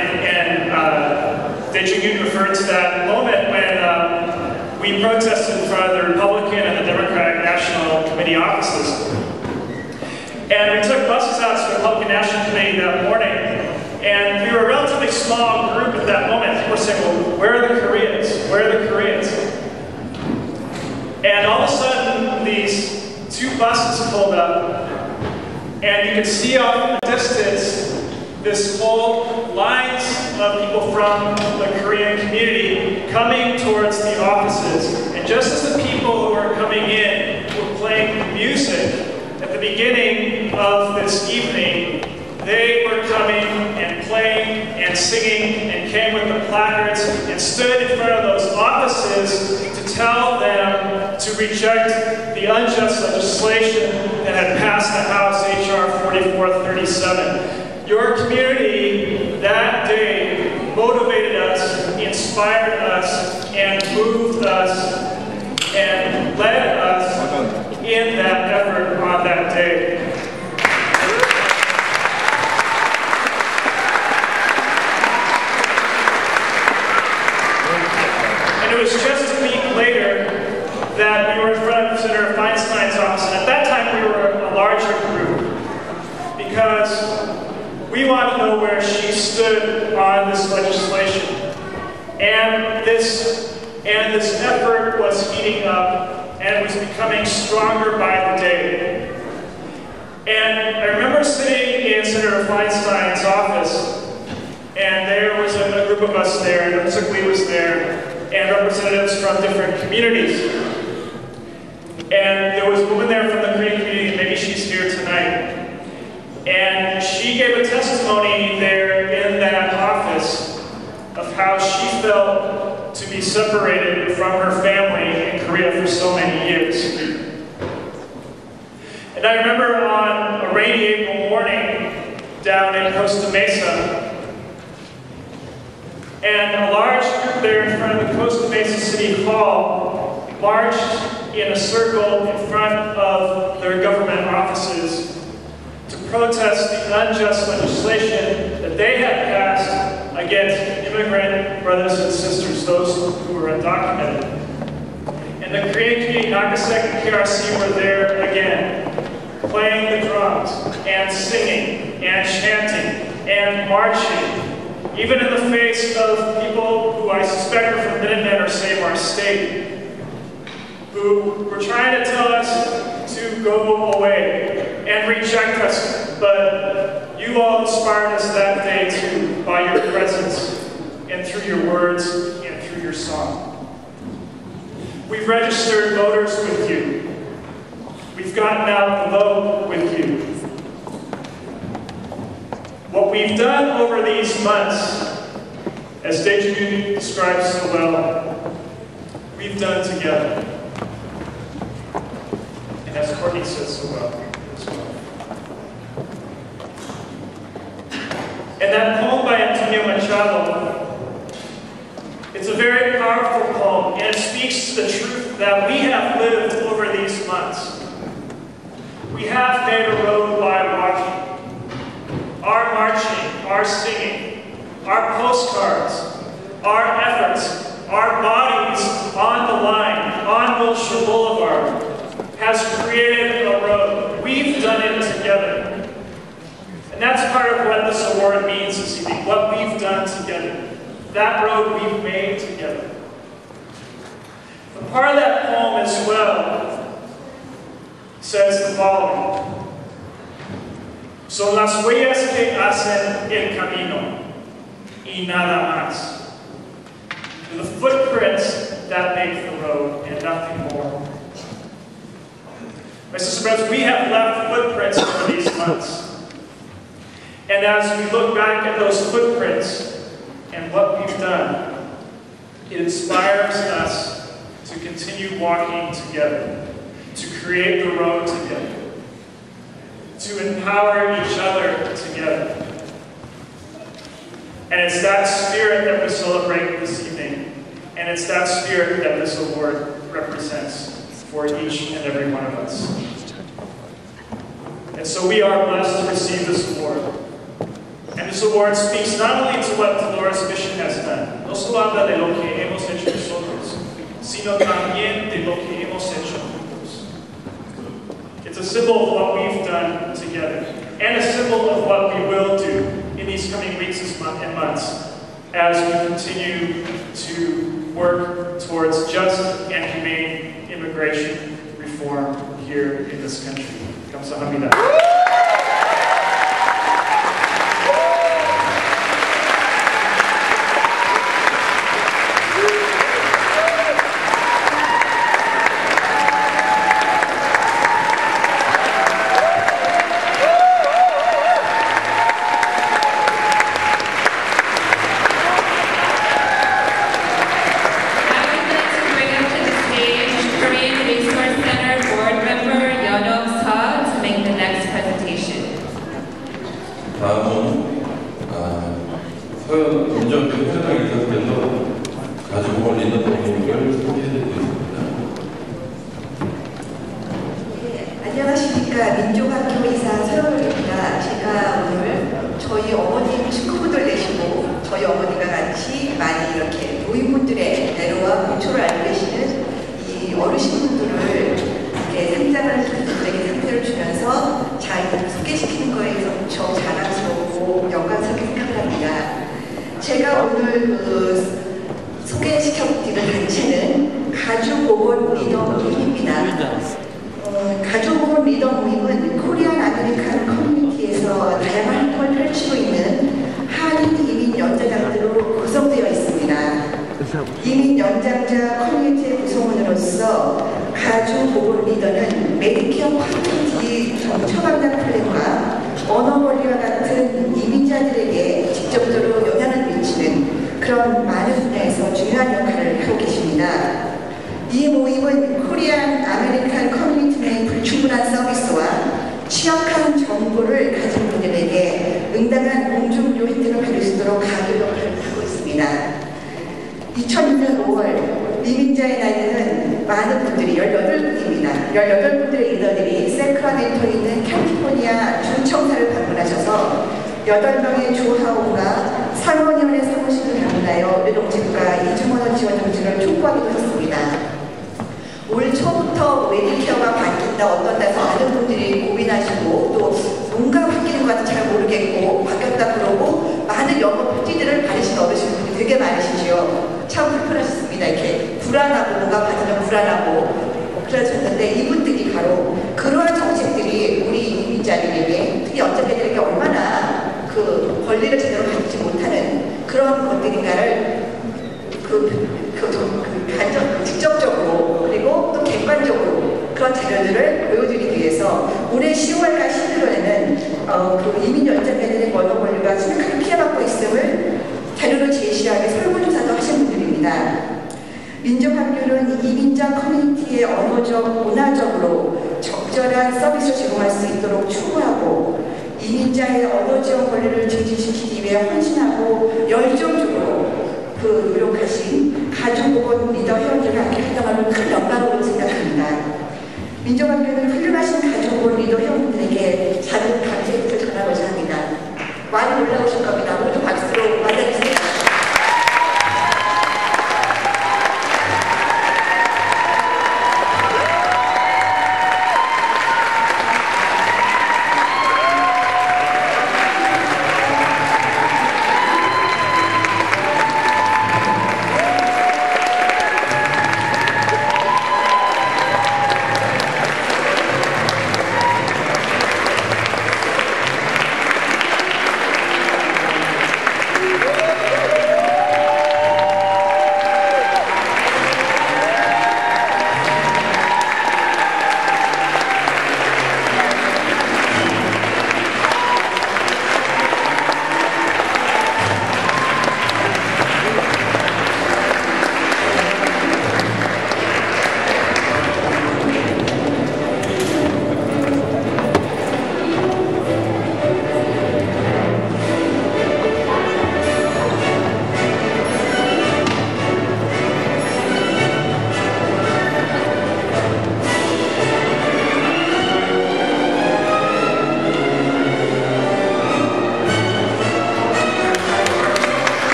And uh, Dejun referred to that moment when um, we protested in front of the Republican and the Democratic National Committee offices. And we took buses out to the Republican National Committee that morning. And we were a relatively small group at that moment. People were saying, well, where are the Koreans? Where are the Koreans? And all of a sudden, these two buses pulled up, and you could see off in the distance this whole lines of people from the Korean community coming towards the offices. And just as the people who were coming in were playing music at the beginning of this evening, they were coming and playing and singing and came with the placards and stood in front of those offices to tell them to reject the unjust legislation that had passed the House, H.R. 4437. Your community that day motivated us, inspired us, and moved us, and led us in that effort on that day. And it was just a week later that we were in front of Senator Feinstein's office. And at that time, we were a larger group because we wanted to know where she stood on this legislation. And this, and this effort was heating up and was becoming stronger by the day. And I remember sitting in Senator Feinstein's office, and there was a, a group of us there, and Mr. Lee was there, and representatives from different communities. And there was a woman there from the Korean community, maybe she's here tonight. And she gave a testimony there in that office of how she felt to be separated from her family in Korea for so many years. And I remember on a rainy April morning down in Costa Mesa, and a large group there in front of the Costa Mesa City Hall marched in a circle in front of their government offices protest the unjust legislation that they have passed against immigrant brothers and sisters, those who are undocumented. And the Korean community, Nagasaki and KRC were there again, playing the drums and singing and chanting and marching even in the face of people who I suspect are from Minutemen or Save Our State, who were trying to tell us to go away and reject us. But you all inspired us that day too by your presence and through your words and through your song. We've registered voters with you. We've gotten out the vote with you. What we've done over these months, as Dejun describes so well, we've done together. As Courtney says so well. And that poem by Antonio Machado, it's a very powerful poem, and it speaks to the truth that we have lived over these months. We have made a road by walking our marching, our singing, our postcards, our efforts, our bodies on the line, on Wilshire Boulevard, has created a road. We've done it together. And that's part of what this award means this evening, what we've done together. That road we've made together. A part of that poem as well says the following. Son las huellas que hacen el camino y nada más. The footprints that make the road and nothing more. My sister brothers, we have left footprints for these months. And as we look back at those footprints and what we've done, it inspires us to continue walking together, to create the road together to empower each other together. And it's that spirit that we celebrate this evening. And it's that spirit that this award represents for each and every one of us. And so we are blessed to receive this award. And This award speaks not only to what Dolores Mission has done, no solo habla de lo que hemos hecho nosotros, sino también de lo que hemos hecho juntos. It's a symbol of what we've done together, and a symbol of what we will do in these coming weeks and months as we continue to work towards just and humane immigration reform here in this country. Kamsahamnida. 불안하고 뭔가 받으면 불안하고 그러셨는데 이분들이 바로 그러한 정책들이 우리 이민자들에게 특히 연자들에게 얼마나 그 권리를 제대로 갖지 못하는 그런 것들인가를 그, 그, 그 간접, 직접적으로 그리고 또 객관적으로 그런 자료들을 보여드리기 위해서 올해 10월과 11월에는 어, 그 이민 연자매들의 언어 권리가 심각하게 피해받고 있음을 자료로 제시하게 설문조사도 하신 분들입니다. 민족학교는 이민자 커뮤니티의 언어적, 문화적으로 적절한 서비스 제공할 수 있도록 추구하고 이민자의 언어 지원 권리를 증진시키기 위해 헌신하고 열정적으로 그 노력하신 가족보건 리더 회원들과 활동하는 큰 영광으로 생각합니다. 민족학교는 훌륭하신 가족보건 리더 회원들에게 작은 감사의 뜻을 전하고자 합니다. 많이 올라오실 겁니다. 모두 박수로 받아주세요.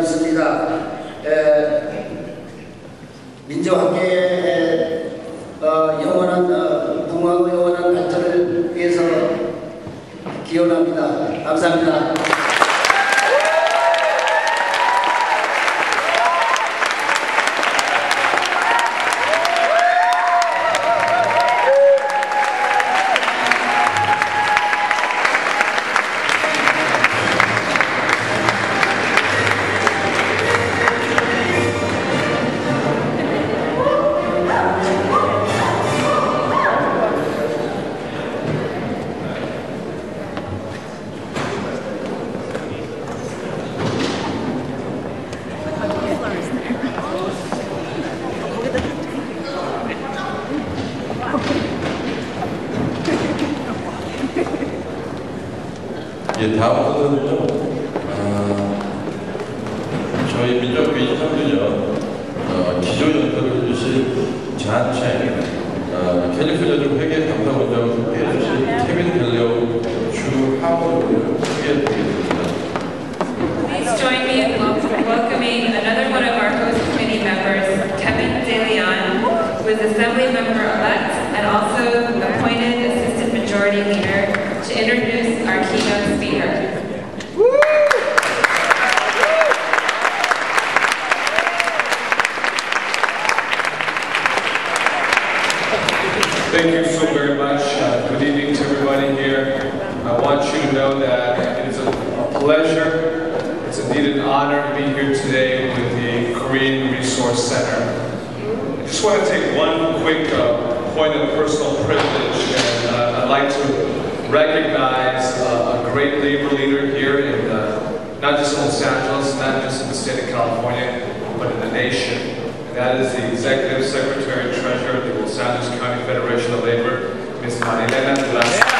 있습니다. 에, 민주학계의 어, 영원한 어, 붕 영원한 발전을 위해서 기원합니다. 감사합니다. Resource Center. I just want to take one quick uh, point of personal privilege, and uh, I'd like to recognize uh, a great labor leader here in uh, not just Los Angeles, not just in the state of California, but in the nation. And that is the Executive Secretary and Treasurer of the Los Angeles County Federation of Labor, Ms. Maria Elena Velasquez.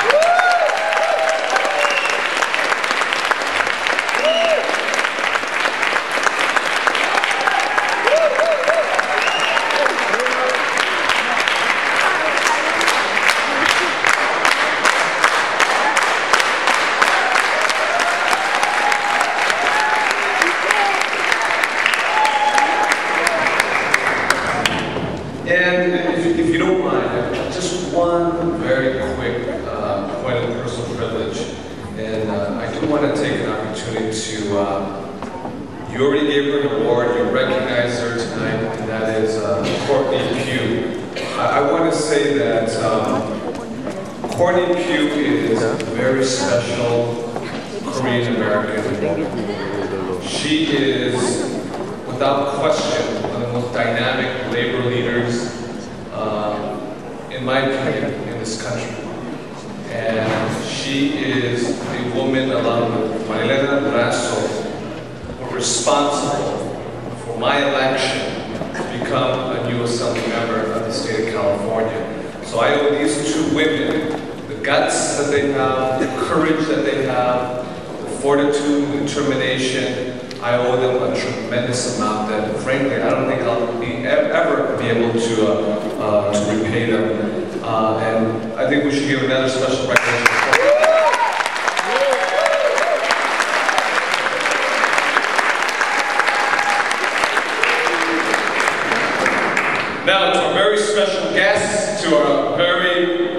Very special guests, to our very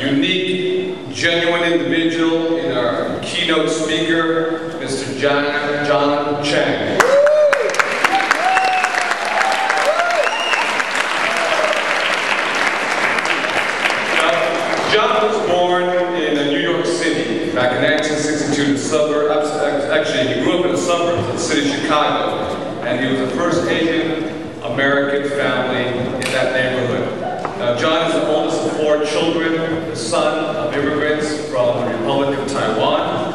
unique, genuine individual in our keynote speaker, Mr. John, John Chiang. John was born in New York City back in 1962 in the suburbs. Actually, he grew up in the suburbs of the city of Chicago, and he was the first Asian American family in that neighborhood. Now, John is the oldest of four children, the son of immigrants from the Republic of Taiwan.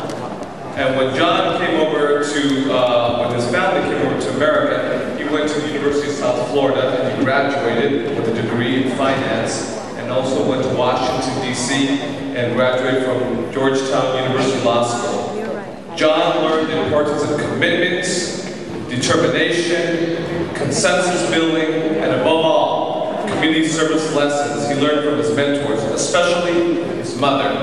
And when John came over to, uh, when his family came over to America, he went to the University of South Florida and he graduated with a degree in finance and also went to Washington, D.C. and graduated from Georgetown University Law School. John learned the importance of commitments, determination, consensus building, and above all, community service lessons he learned from his mentors, especially his mother,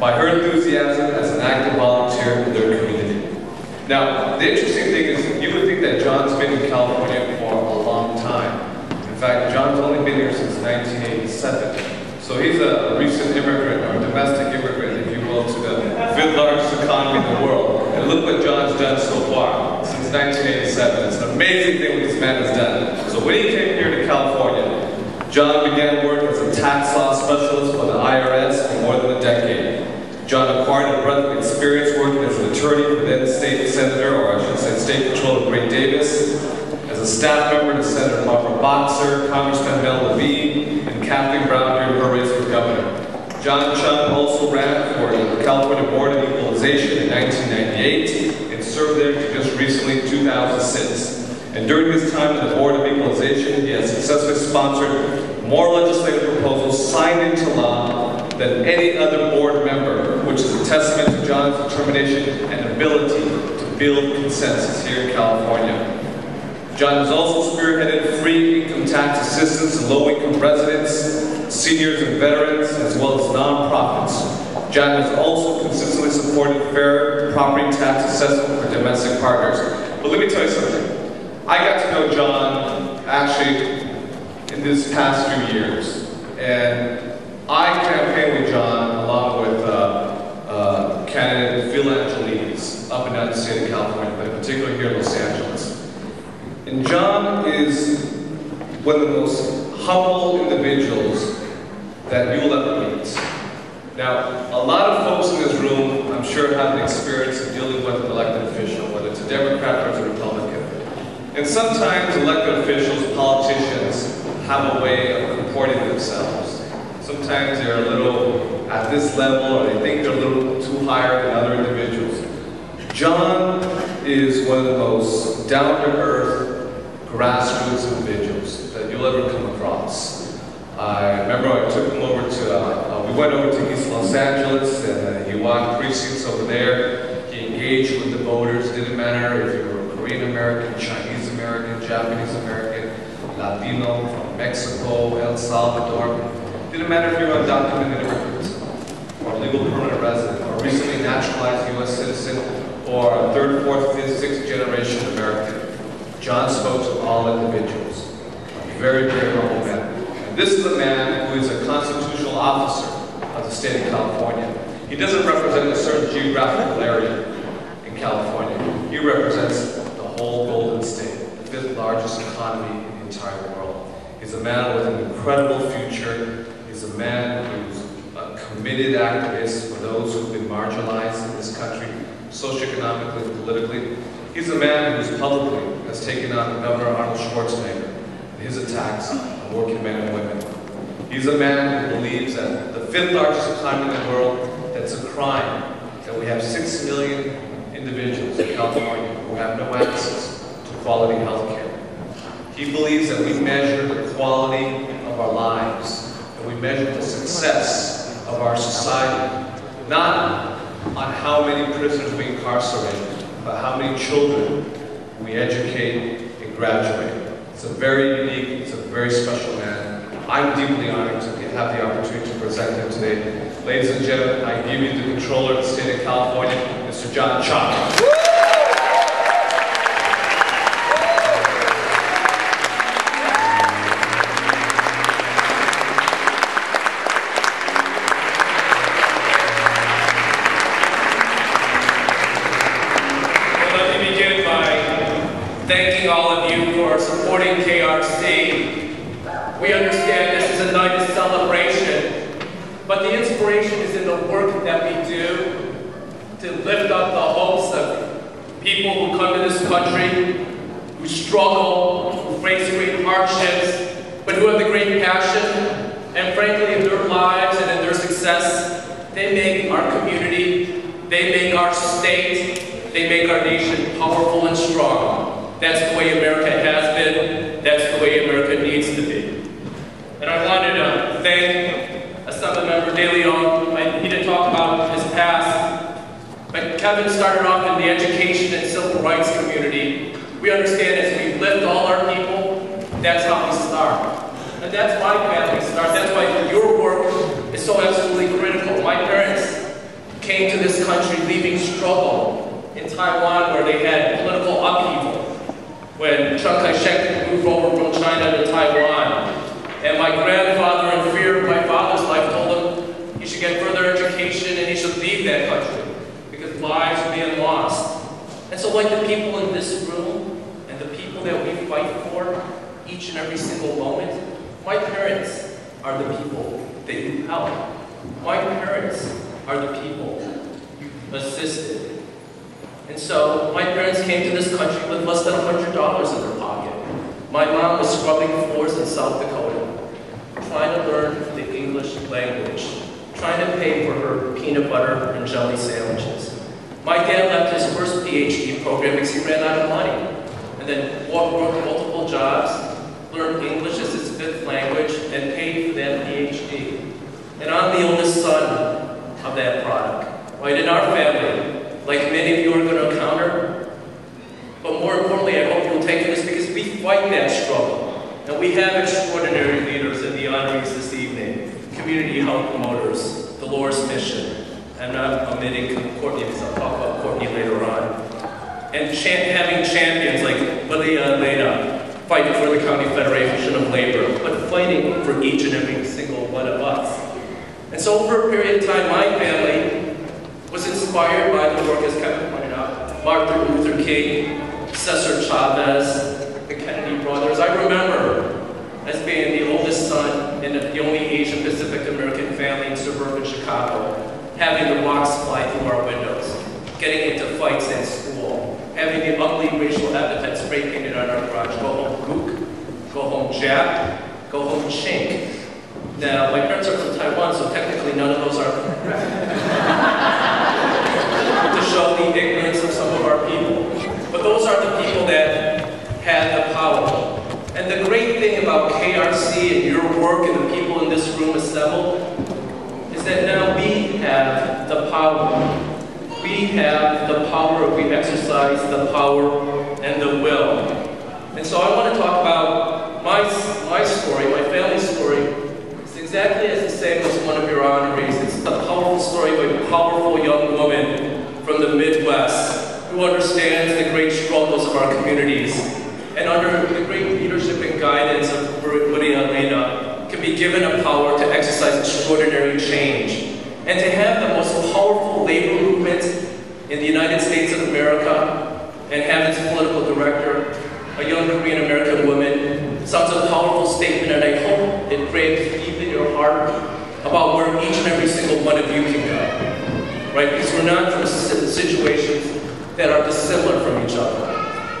by her enthusiasm as an active volunteer in their community. Now, the interesting thing is, you would think that John's been in California for a long time. In fact, John's only been here since 1987. So he's a recent immigrant, or domestic immigrant, if you will, to the fifth largest economy in the world. And look what John's done so far since 1987. It's an amazing thing what this man has done. So when he came here to California, John began work as a tax law specialist for the IRS for more than a decade. John acquired a breadth of experience working as an attorney for then state senator, or I should say state patrolman Gray Davis, as a staff member to Senator Barbara Boxer, Congressman Mel Levine, and Kathleen Brown during her race for governor. John Chiang also ran for the California Board of Equalization in 1998 and served there just recently in 2006. And during his time at the Board of Equalization, he has successfully sponsored more legislative proposals signed into law than any other board member, which is a testament to John's determination and ability to build consensus here in California. John has also spearheaded free income tax assistance to low-income residents, seniors and veterans, as well as nonprofits. John has also consistently supported fair property tax assessment for domestic partners. But let me tell you something. I got to know John actually this past few years, and I campaigned with John along with uh, uh, candidate Phil Angelides up and down the state of California, but in particular here in Los Angeles. And John is one of the most humble individuals that you'll ever meet. Now, a lot of folks in this room, I'm sure, have an experience of dealing with an elected official, whether it's a Democrat or it's a Republican. And sometimes elected officials, politicians, have a way of comporting themselves. Sometimes they're a little at this level, or they think they're a little too higher than other individuals. John is one of the most down-to-earth, grassroots individuals that you'll ever come across. I remember I took him over to, uh, uh, we went over to East Los Angeles and uh, he walked precincts over there. He engaged with the voters. Didn't matter if you were Korean American, Chinese American, Japanese American, Latino, from Mexico, El Salvador. Didn't matter if you were undocumented immigrant or legal permanent resident or recently naturalized U.S. citizen or a third, fourth, fifth, sixth generation American. John spoke to all individuals. A very, very humble man. And this is a man who is a constitutional officer of the state of California. He doesn't represent a certain geographical area in California. He represents the whole Golden State, the fifth largest economy entire world. He's a man with an incredible future. He's a man who's a committed activist for those who've been marginalized in this country, socioeconomically, politically. He's a man who's publicly has taken on Governor Arnold Schwarzenegger and his attacks on working men and women. He's a man who believes that the fifth largest economy in the world, that's a crime, that we have six million individuals in California who have no access to quality health care. He believes that we measure the quality of our lives, and we measure the success of our society, not on how many prisoners we incarcerate, but how many children we educate and graduate. It's a very unique, it's a very special man. I'm deeply honored to have the opportunity to present him today. Ladies and gentlemen, I give you the controller of the state of California, Mr. John Chiang. Thanking all of you for supporting KRC. We understand this is a night of celebration, but the inspiration is in the work that we do to lift up the hopes of people who come to this country, who struggle, who face great hardships, but who have the great passion, and frankly, in their lives and in their success, they make our community, they make our state, they make our nation powerful and strong. That's the way America has been. That's the way America needs to be. And I wanted to thank Assembly Member De Leon. I, he didn't talk about his past, but Kevin started off in the education and civil rights community. We understand as we lift all our people, that's how we start. And that's why family starts. That's why your work is so absolutely critical. My parents came to this country leaving struggle in Taiwan where they had political upheaval. When Chiang Kai-shek moved over from China to Taiwan. And my grandfather, in fear of my father's life, told him he should get further education and he should leave that country because lives were being lost. And so like the people in this room and the people that we fight for each and every single moment, my parents are the people that you help. My parents are the people you assisted. And so my parents came to this country with less than $100 in their pocket. My mom was scrubbing floors in South Dakota, trying to learn the English language, trying to pay for her peanut butter and jelly sandwiches. My dad left his first PhD program because he ran out of money, and then worked multiple jobs, learned English as his fifth language, and paid for that PhD. And I'm the oldest son of that product. Right in our family, like many of you are going to encounter. But more importantly, I hope you'll take this because we fight that struggle. And we have extraordinary leaders in the honorees this evening. Community health promoters, Dolores Mission, and I'm omitting Courtney because I'll talk about Courtney later on. And cha- having champions like Maria Elena fighting for the County Federation of Labor, but fighting for each and every single one of us. And so over a period of time, my family was inspired by the work, as Kevin pointed out, Martin Luther King, Cesar Chavez, the Kennedy brothers. I remember as being the oldest son in the only Asian Pacific American family in suburban Chicago, having the rocks fly through our windows, getting into fights in school, having the ugly racial epithets spray painted on our garage, go home gook, go home Jap, go home chink. Now, my parents are from Taiwan, so technically none of those are correct show the ignorance of some of our people. But those are the people that had the power. And the great thing about KRC and your work and the people in this room assembled is that now we have the power. We have the power, we exercise the power and the will. And so I want to talk about my, my story, my family story. It's exactly as the same as one of your honorees. It's a powerful story of a powerful young woman from the Midwest who understands the great struggles of our communities and under the great leadership and guidance of Woody Elena can be given a power to exercise extraordinary change and to have the most powerful labor movement in the United States of America and have its political director, a young Korean American woman, sounds a powerful statement and I hope it grabs deep in your heart about where each and every single one of you can go. Right? Because we're not from situations that are dissimilar from each other.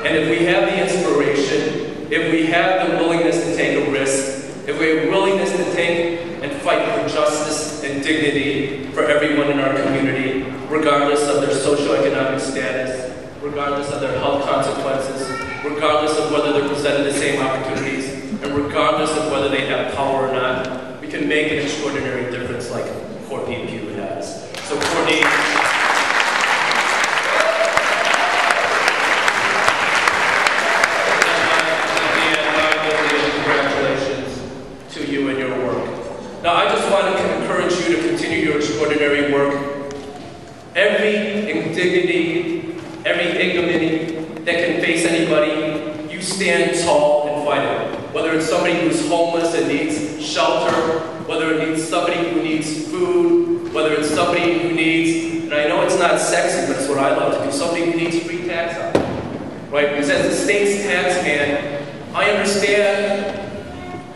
And if we have the inspiration, if we have the willingness to take a risk, if we have willingness to take and fight for justice and dignity for everyone in our community, regardless of their socioeconomic status, regardless of their health consequences, regardless of whether they're presented the same opportunities, and regardless of whether they have power or not, we can make an extraordinary difference like Courtney Pugh to coordinate. Congratulations to you and your work. Now, I just want to encourage you to continue your extraordinary work. Every indignity, every ignominy that can face anybody, you stand tall and fight it. Whether it's somebody who's homeless and needs shelter, whether it needs somebody somebody who needs, and I know it's not sexy, but it's what I love to do, somebody who needs free tax right? Because as the state's tax man, I understand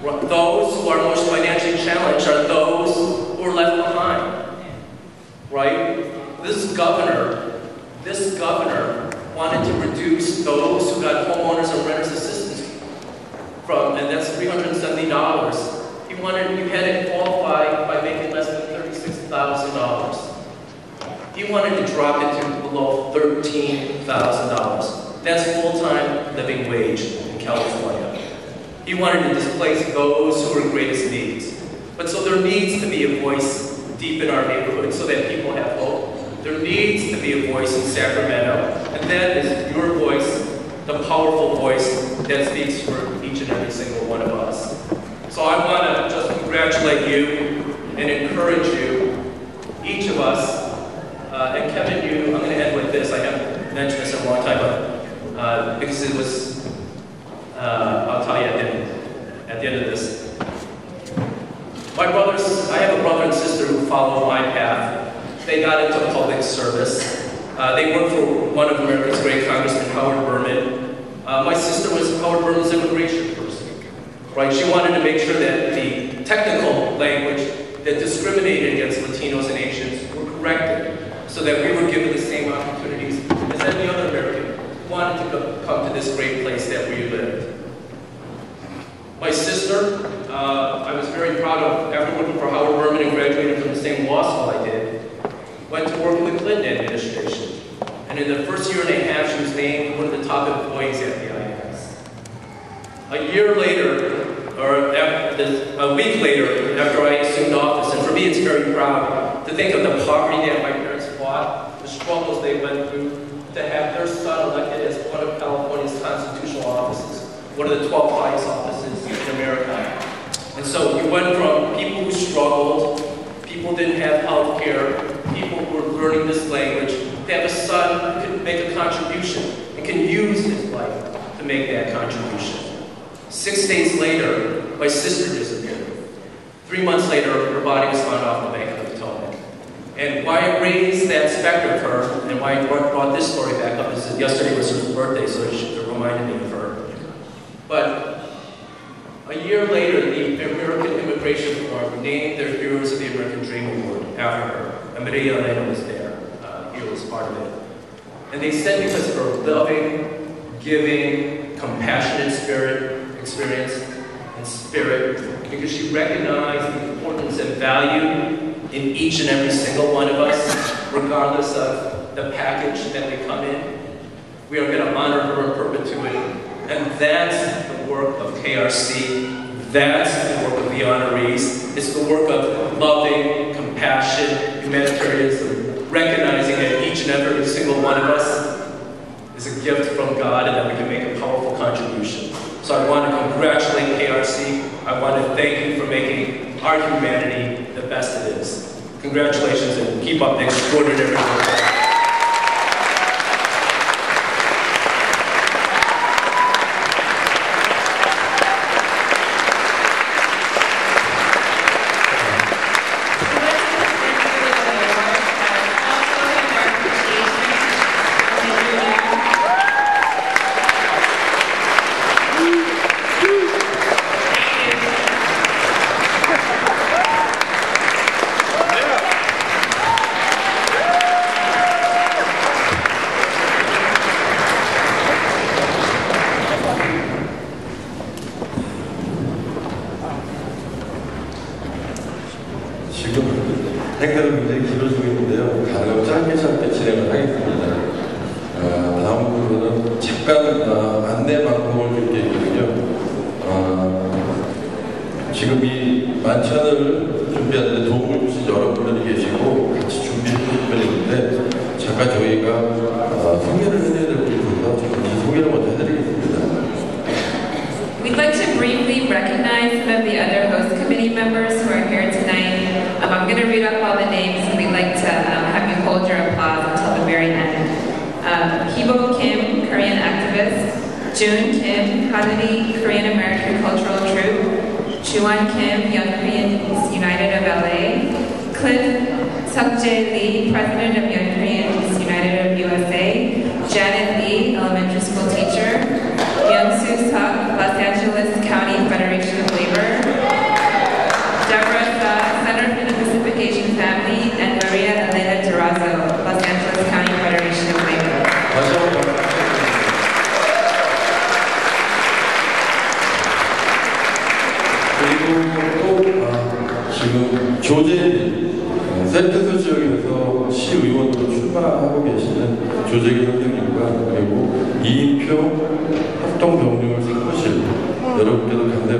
those who are most financially challenged are those who are left behind, right? This governor, this governor wanted to reduce those who got homeowners and renters assistance from, and that's $370. He wanted, you had to qualify by making less than $36,000. He wanted to drop it to below $13,000. That's full-time living wage in California. He wanted to displace those who are in greatest needs. But so there needs to be a voice deep in our neighborhood so that people have hope. There needs to be a voice in Sacramento, and that is your voice, the powerful voice that speaks for each and every single one of us. So I want to just congratulate you and encourage you, each of us, uh, and Kevin, you, I'm going to end with this. I haven't mentioned this in a long time, but uh, because it was, uh, I'll tell you at the, end, at the end of this. My brothers, I have a brother and sister who followed my path. They got into public service. Uh, they worked for one of America's great congressmen, Howard Berman. Uh, my sister was Howard Berman's immigration person, right? She wanted to make sure that the technical language that discriminated against Latinos and Asians were corrected so that we were given the same opportunities as any other American who wanted to come to this great place that we lived. My sister, uh, I was very proud of, working for Howard Berman and graduating from the same law school I did, went to work in the Clinton administration. And in the first year and a half, she was named one of the top employees at the IRS. A year later, or a week later, after I assumed office, and for me it's very proud to think of the poverty that my parents fought, the struggles they went through, to have their son elected as one of California's constitutional offices, one of the 12 highest offices in America. And so you went from people who struggled, people didn't have health care, people who were learning this language, to have a son who can make a contribution and can use his life to make that contribution. Six days later, my sister disappeared. Three months later, her body was found off the bank of the Potomac. And why I raised that specter of her, and why I brought this story back up, is that yesterday was her birthday, so it reminded me of her. But a year later, the American Immigration Forum named their Heroes of the American Dream Award after her. And Maria Elena was there. Uh, he was part of it. And they said because of her loving, giving, compassionate spirit, experience, spirit, because she recognized the importance and value in each and every single one of us, regardless of the package that we come in. We are going to honor her in perpetuity. And that's the work of KRC. That's the work of the honorees. It's the work of loving, compassion, humanitarianism, recognizing that each and every single one of us is a gift from God and that we can make a powerful contribution. So I want to congratulate KRC. I want to thank you for making our humanity the best it is. Congratulations and keep up the extraordinary work. 지역에서 시의원으로 출마하고 계시는 조재기 선생님과 그리고 이인표 여러분께도 감사의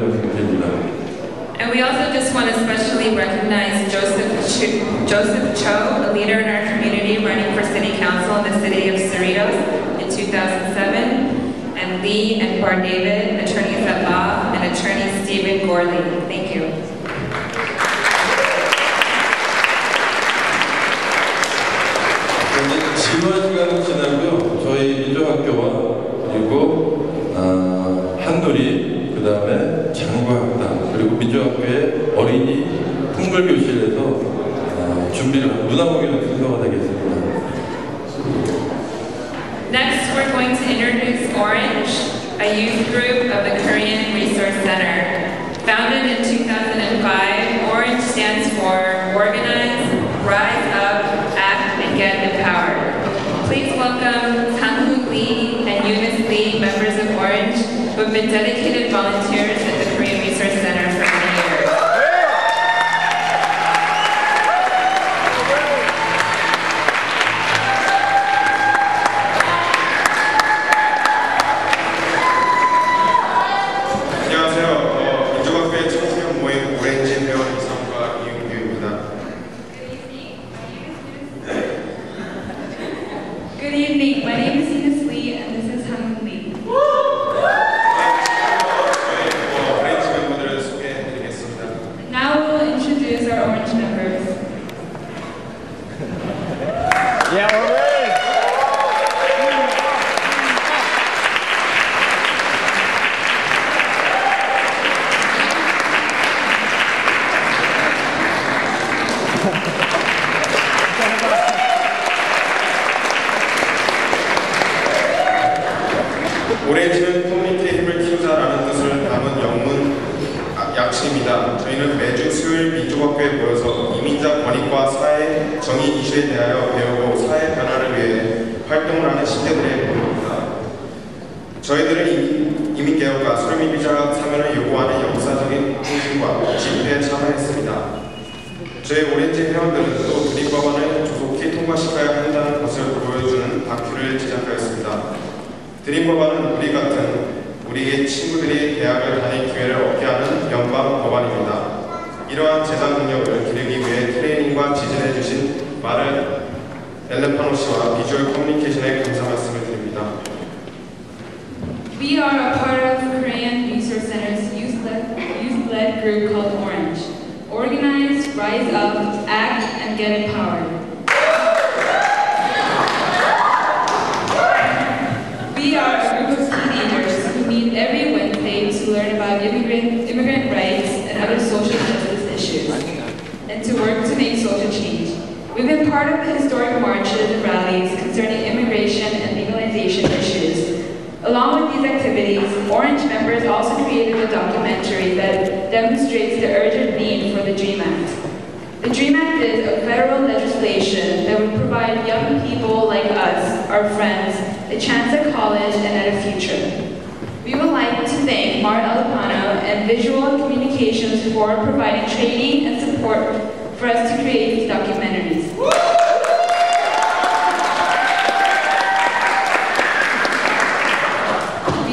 And we also just want to especially recognize Joseph Cho, Joseph Cho, a leader in our community running for city council in the city of Cerritos in 2007, and Lee and Bar David, attorneys at law, and attorney Stephen Gorley. Thank you. 초등학교와 그리고 어, 한돌이 그 다음에 장구학당 그리고 민주학교의 어린이 풍물교실에서 어, 준비를 문화공연 순서가 되겠습니다. Next, we're going to introduce Orange, a youth group of the Korean Resource Center. Founded in 2005, Orange stands for Organize, Rise Up, Act, and Get Empowered. Please welcome members of Orange, who have been dedicated volunteers at the Korean Resource Center for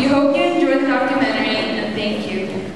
We hope you enjoy the documentary and thank you.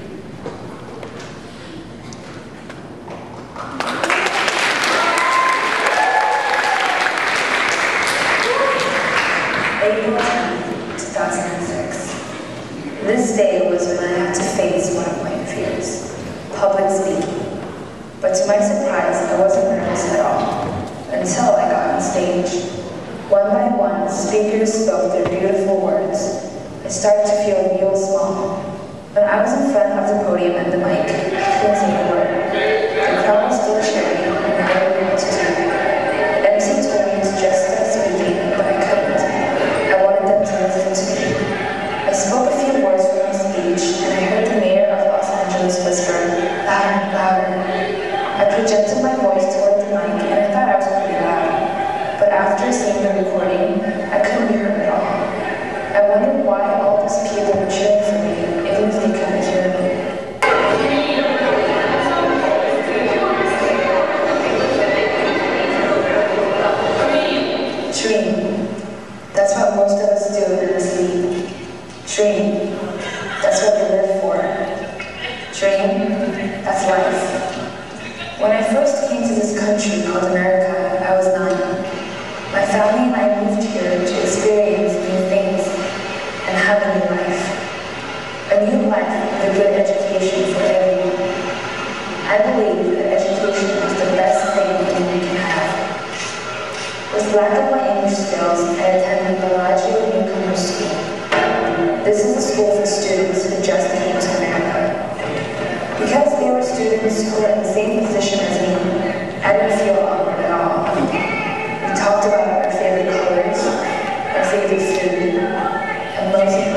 cities food, and loves and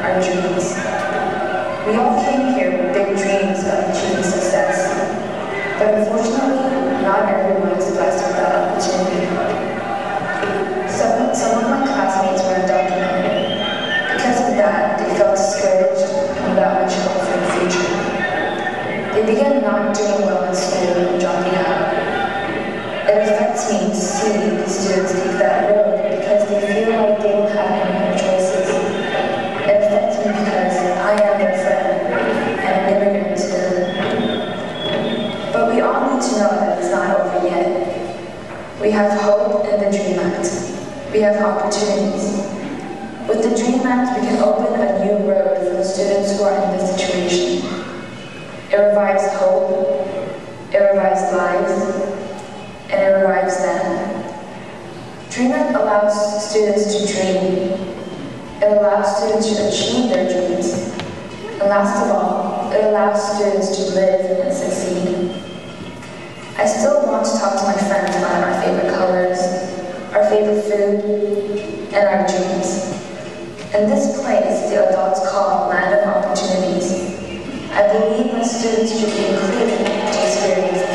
are dreams. We all came here with big dreams of achieving success, but unfortunately, not everyone is blessed with that opportunity. Some, some of my classmates were undocumented. Because of that, they felt discouraged and without much hope for the future. They began not doing well in school and dropping out. It affects me to see the students take that road they feel like they don't have no more choices. It affects me because I am their friend and I'm never going to. But we all need to know that it's not over yet. We have hope and the Dream Act. We have opportunities. students to achieve their dreams. And last of all, it allows students to live and succeed. I still want to talk to my friends about our favorite colors, our favorite food, and our dreams. And this place the adults call Land of Opportunities. I believe my students should be included to experience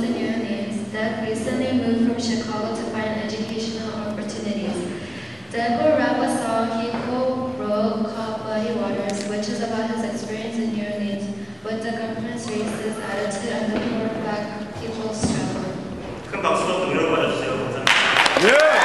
the new Orleans, Doug recently moved from Chicago to find educational opportunities. Doug will rap a song he co-wrote called Bloody Waters, which is about his experience in new Orleans, with the government's racist attitude and the poor black people's struggle. 큰 박수로 감사합니다. Yeah.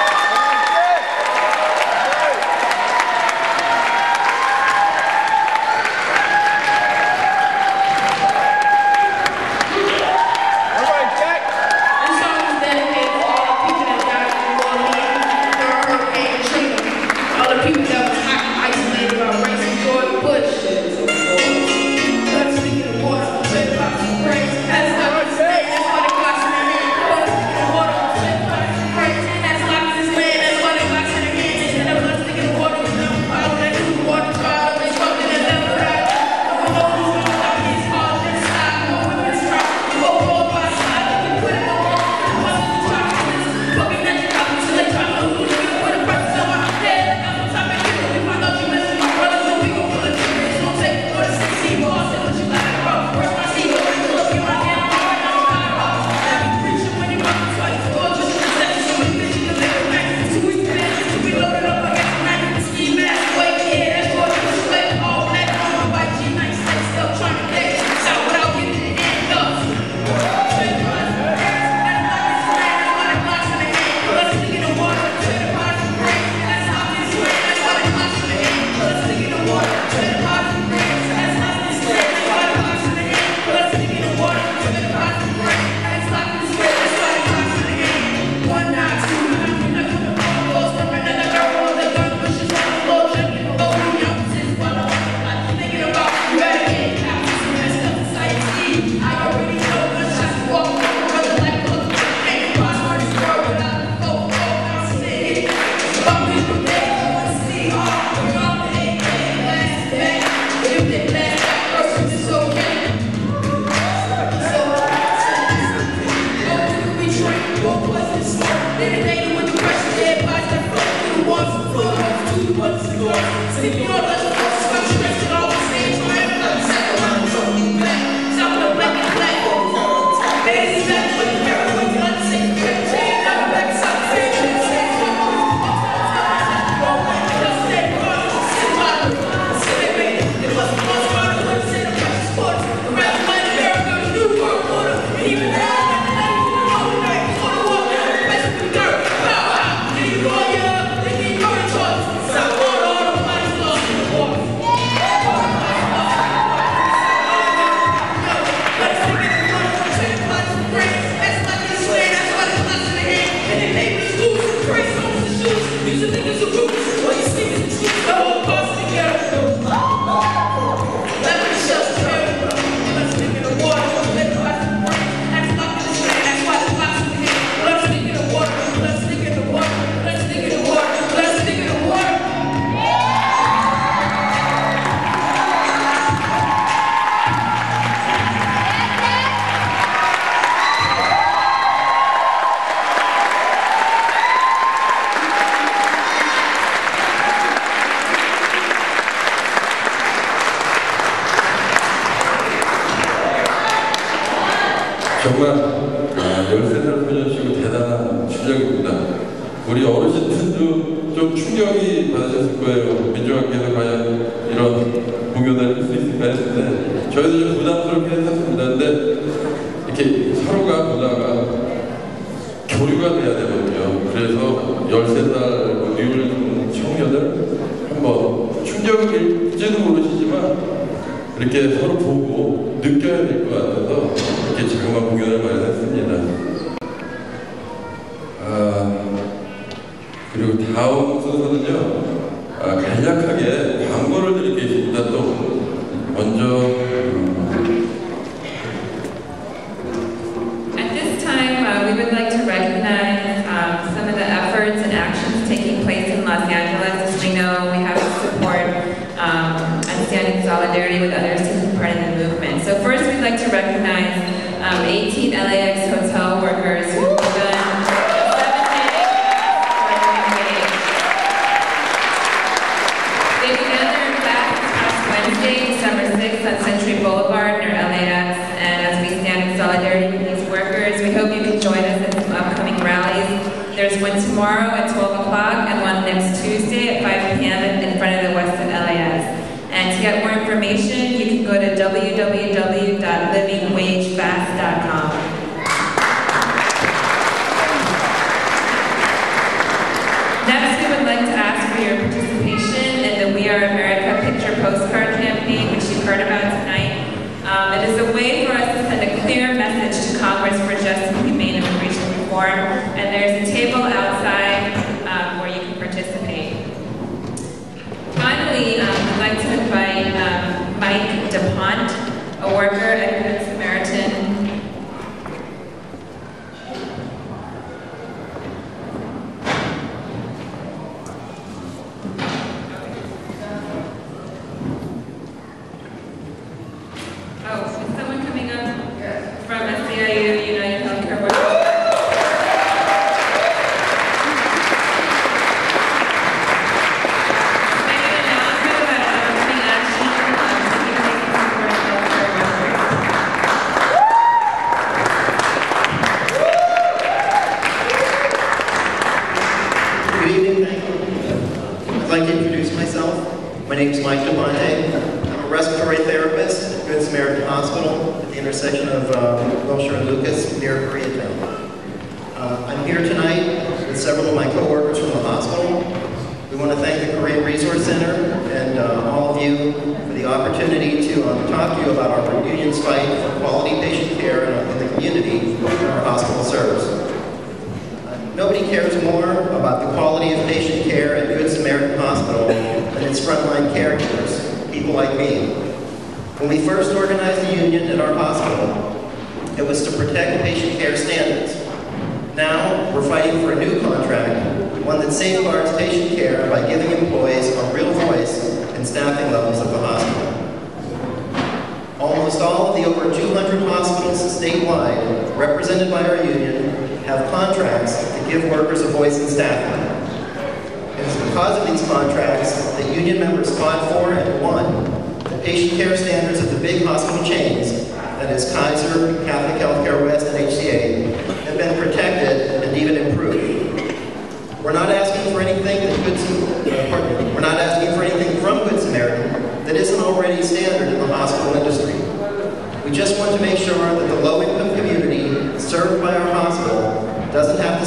저희도 좀 부담스럽긴 했었습니다. 근데 이렇게 서로가 보다가 교류가 돼야 되거든요. 그래서 13살 미울 뭐 청년을 한번 충격일지는 모르시지만 이렇게 서로 보고 느껴야 될 것 같아서 이렇게 자그마한 공연을 마련했습니다. 아, 그리고 다음 순서는요.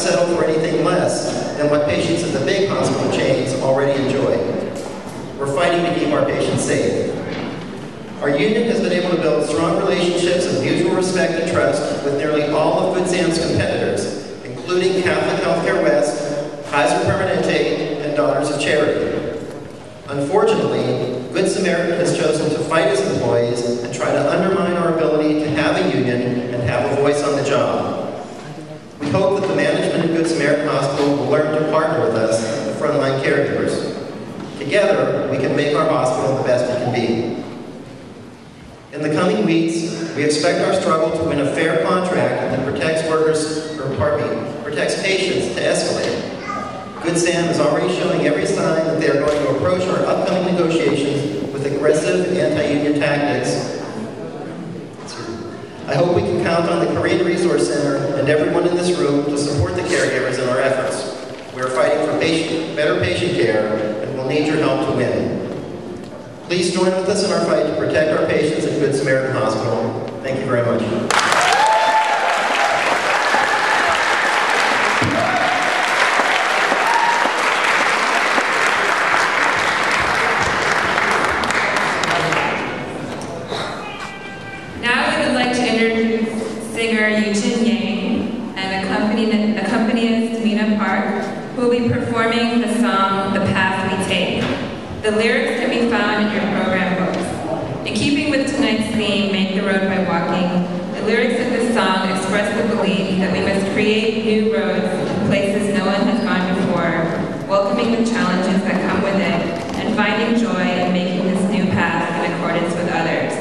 Settle for anything less than what patients in the big hospital chains already enjoy. We're fighting to keep our patients safe. Our union has been able to build strong relationships of mutual respect and trust with nearly all of Good Sam's competitors, including Catholic Healthcare West, Kaiser Permanente, and Daughters of Charity. Unfortunately, Good Samaritan has chosen to fight its employees and try to undermine our ability to have a union and have a voice on the job. We hope that the management of Good Samaritan Hospital will learn to partner with us, the frontline caregivers. Together, we can make our hospital the best it can be. In the coming weeks, we expect our struggle to win a fair contract that protects workers, or pardon me, protects patients to escalate. Good Sam is already showing every sign that they are going to approach our upcoming negotiations with aggressive anti-union tactics. I hope we can count on the Korean Resource Center and everyone in this room to support the caregivers in our efforts. We are fighting for patient, better patient care and will need your help to win. Please join with us in our fight to protect our patients at Good Samaritan Hospital. Thank you very much. Now we would like to introduce singer Eugene Yang and accompany- accompanist Mina Park, who will be performing the song The Path We Take. The lyrics can be found in your program books. In keeping with tonight's theme, Make the Road by Walking, the lyrics of this song express the belief that we must create new roads to places no one has gone before, welcoming the challenges that come with it, and finding joy in making this new path in accordance with others.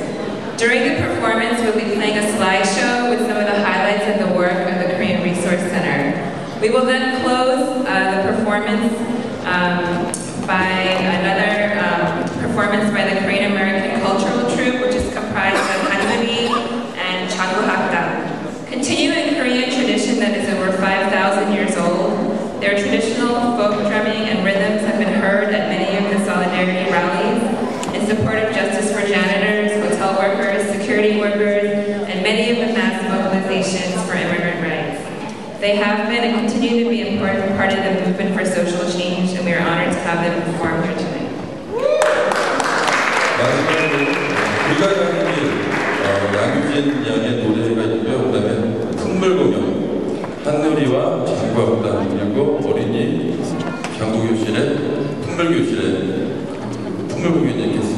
During the performance, we'll be playing a slideshow with some of the highlights of the work of the Korean Resource Center. We will then close uh, the performance um, by another um, performance by the Korean American Cultural Troupe, which is comprised of Hanbini and Changuhakda. Continuing Korean tradition that is over 5,000 years old, their traditional folk drumming and rhythms have been heard at many of the solidarity rallies in support of justice for janitors, hotel workers, security workers, and many of the mass mobilizations for immigrant rights. They have been and continue to be an important part of the movement for social change, and we are honored to have them perform here tonight. 마지막으로 우리가 가는 길 어, 양규진 양의 노래가 있고요. 그다음에 풍물 공연 한누리와 장구합당 그리고 어린이 장구교실의 풍물교실의 풍물 공연이 있겠습니다. 감사합니다.